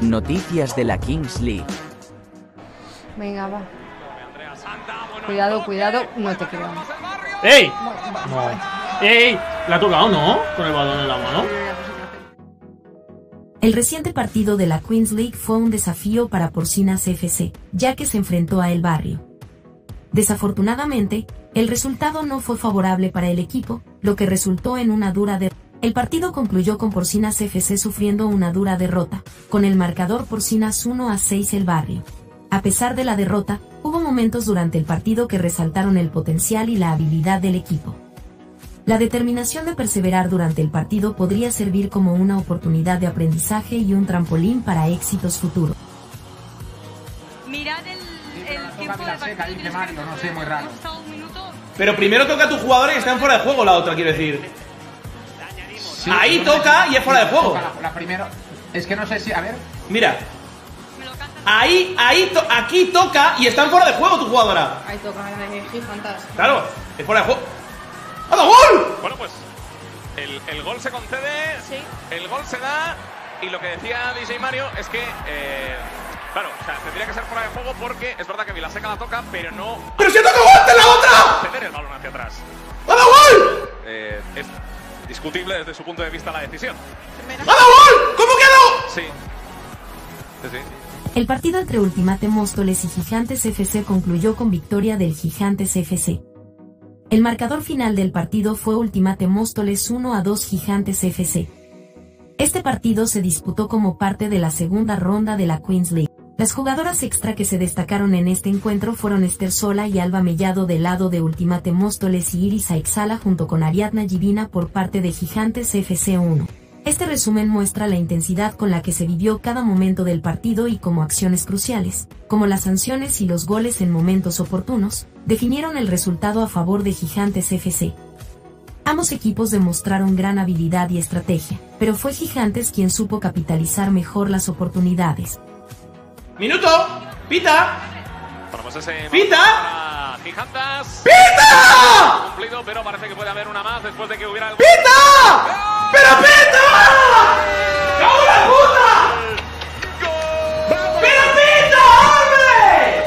Noticias de la Kings League. Venga, va. Cuidado, cuidado, no te creo. ¡Ey! No. ¡Ey! ¿La ha tocado, no? Con el balón en la mano. El reciente partido de la Queens League fue un desafío para Porcinas FC, ya que se enfrentó a El Barrio. Desafortunadamente, el resultado no fue favorable para el equipo, lo que resultó en una dura derrota. El partido concluyó con Porcinas FC sufriendo una dura derrota, con el marcador Porcinas 1 a 6 El Barrio. A pesar de la derrota, hubo momentos durante el partido que resaltaron el potencial y la habilidad del equipo. La determinación de perseverar durante el partido podría servir como una oportunidad de aprendizaje y un trampolín para éxitos futuros. Mirad el, el tiempo del partido. no sé, muy raro. Pero primero toca a tu jugador y está en fuera de juego la otra, quiero decir. Ahí toca y es fuera de juego. La, la primera. Es que no sé si. A ver. Mira. Ahí, ahí, to- aquí toca y está en fuera de juego tu jugadora. Ahí toca, gigantas. Claro, es fuera de juego. ¡Ha dado gol! Bueno, pues el, el gol se concede, Sí. el gol se da y lo que decía DJ Mario es que, eh, claro, o sea, tendría que ser fuera de juego porque es verdad que Vilaseca la toca, pero no ¡Pero si ha tocado antes la otra! Discutible desde su punto de vista la decisión. ¡Ha dado gol! ¿Cómo quedó? Sí. Sí, sí. El partido entre Ultimate Móstoles y Gigantes FC concluyó con victoria del Gigantes FC. El marcador final del partido fue Ultimate Móstoles 1 a 2 Gigantes FC. Este partido se disputó como parte de la segunda ronda de la Queens League. Las jugadoras extra que se destacaron en este encuentro fueron Esther Sola y Alba Mellado del lado de Ultimate Móstoles y Iris Aixala junto con Ariadna Givina por parte de Gigantes FC 1. Este resumen muestra la intensidad con la que se vivió cada momento del partido y como acciones cruciales, como las sanciones y los goles en momentos oportunos, definieron el resultado a favor de Gigantes FC. Ambos equipos demostraron gran habilidad y estrategia, pero fue Gigantes quien supo capitalizar mejor las oportunidades. ¡Minuto! ¡Pita! Pues ese ¡Pita! ¡Pita! Cumplido, pero parece que puede haber una más después de que hubiera el ¡Pita! ¡Pero pita! ¡Cago la puta! ¡Pero pita, hombre!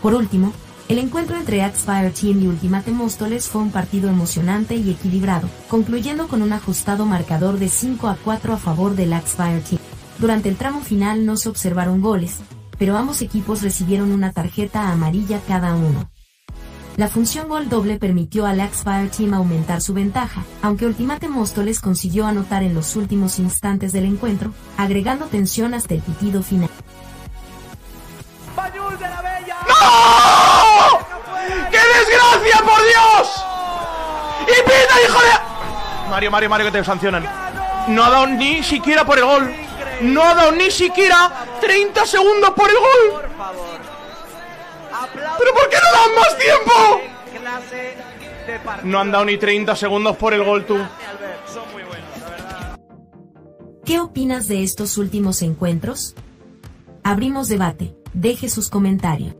Por último, el encuentro entre Axfire Team y Ultimate Móstoles fue un partido emocionante y equilibrado, concluyendo con un ajustado marcador de 5 a 4 a favor del Axfire Team. Durante el tramo final no se observaron goles, pero ambos equipos recibieron una tarjeta amarilla cada uno. La función gol doble permitió al Axfire Team aumentar su ventaja, aunque Ultimate Móstoles consiguió anotar en los últimos instantes del encuentro, agregando tensión hasta el pitido final. ¡No! ¡Qué desgracia, por Dios! ¡Y pita, hijo de... Mario, Mario, Mario, que te sancionan. No ha dado ni siquiera por el gol. No ha dado ni siquiera 30 segundos por el gol. ¿Pero por qué no dan más tiempo? No han dado ni 30 segundos por el gol, tú. ¿Qué opinas de estos últimos encuentros? Abrimos debate. Deje sus comentarios.